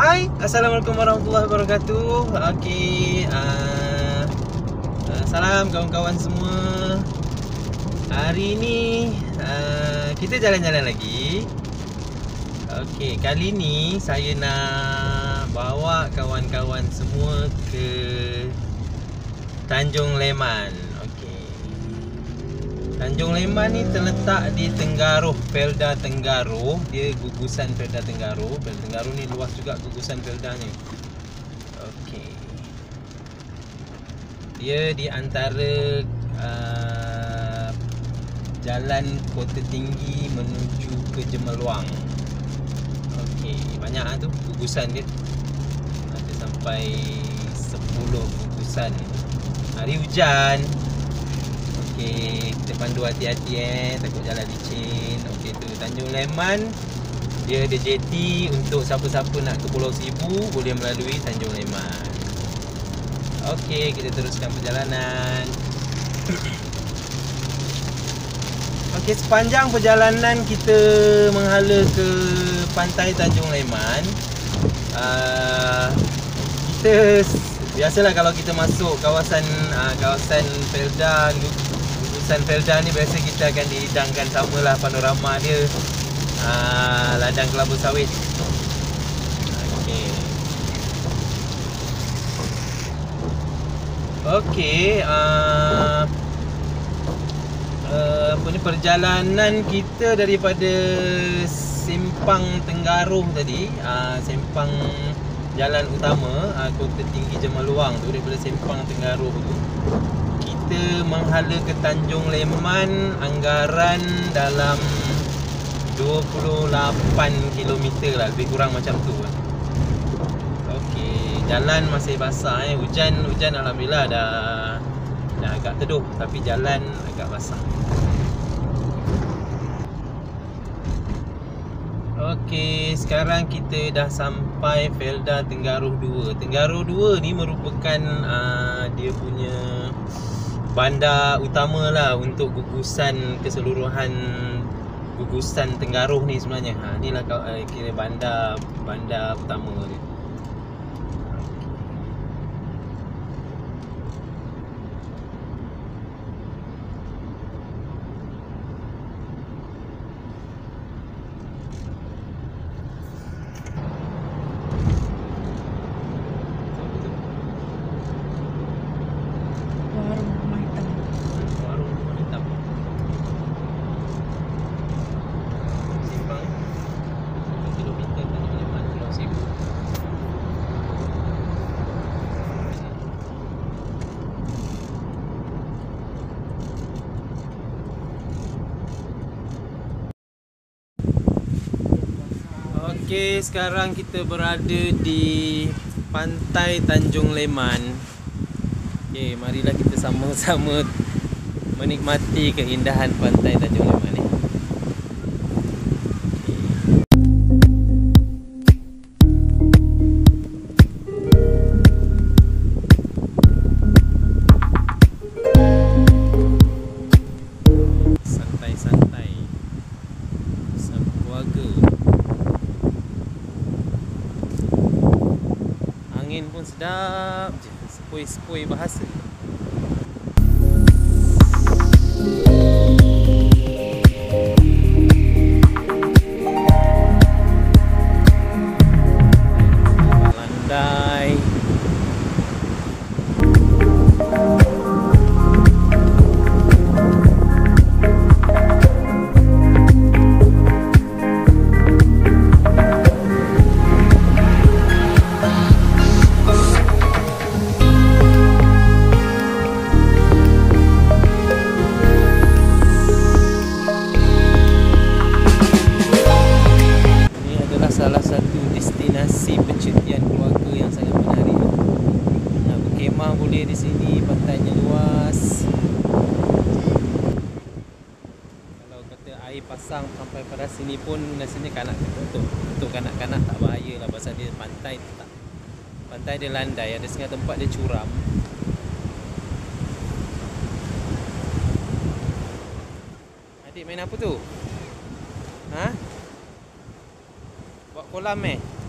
Hai, Assalamualaikum warahmatullahi wabarakatuh. Okey uh, uh, Salam kawan-kawan semua. Hari ni uh, Kita jalan-jalan lagi. Okey, kali ni Saya nak Bawa kawan-kawan semua Ke Tanjung Leman Tanjung Leman ni terletak di Tenggaruh, Felda Tenggaruh. Dia gugusan Felda Tenggaruh. Felda Tenggaruh ni luas juga gugusan Felda ni. Okey. Dia di antara uh, jalan Kota Tinggi menuju ke Jemeluang. Okey, banyak ah tu gugusan dia. Ada sampai 10 gugusan. Hari hujan, Okey, kita pandu hati-hati eh. Takut jalan licin. Okey tu. Tanjung Leman Dia ada jeti Untuk siapa-siapa nak ke Pulau Sibu Boleh melalui Tanjung Leman. Okey, kita teruskan perjalanan. Okey, sepanjang perjalanan kita menghala ke pantai Tanjung Leman uh, Kita Biasalah kalau kita masuk kawasan uh, kawasan Felda Gugusan Felda ni biasa kita akan dihidangkan samalah panorama dia uh, ladang kelapa sawit. Okey. Okey, uh, uh, apa ni perjalanan kita daripada Simpang Tenggaruh tadi, uh, Simpang jalan utama uh, Kota Tinggi Jemaluang tu daripada Simpang Tenggaruh tu kita menghala ke Tanjung Leman anggaran dalam 28 km lah lebih kurang macam tu lah. Okey, jalan masih basah eh. Hujan hujan alhamdulillah dah dah agak teduh tapi jalan agak basah. Okey, sekarang kita dah sampai Felda Tenggaruh 2. Tenggaruh 2 ni merupakan uh, dia punya bandar utama lah untuk gugusan keseluruhan gugusan Tenggaruh ni sebenarnya. Ha inilah uh, kira bandar bandar utama dia. Warung rumah hitam. Warung rumah hitam. Simpang ni. Kilometer Tanjung Leman Pulau Sibu. Okey, sekarang kita berada di pantai Tanjung Leman. Okey, marilah kita sama-sama menikmati keindahan pantai Tanjung Leman Luiz Puíba Racine. Berkemah boleh di sini, pantainya luas. Kalau kata air pasang sampai pada sini pun rasanya kanak untuk untuk kanak-kanak tak bahaya lah pasal dia pantai tak pantai dia landai ada setengah tempat dia curam. Adik main apa tu? Ha? Buat kolam eh?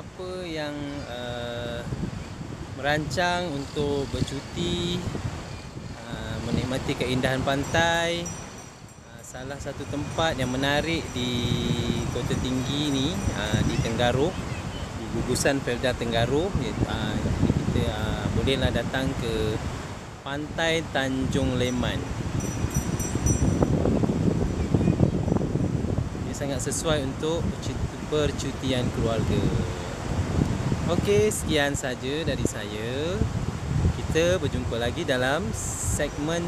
Sesiapa yang uh, merancang untuk bercuti uh, menikmati keindahan pantai uh, salah satu tempat yang menarik di Kota Tinggi ni uh, di Tenggaro di gugusan Felda Tenggaro uh, kita uh, bolehlah datang ke Pantai Tanjung Leman. Ini sangat sesuai untuk percutian keluarga Okey, sekian saja dari saya. Kita berjumpa lagi dalam segmen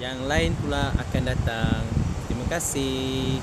yang lain pula akan datang. Terima kasih.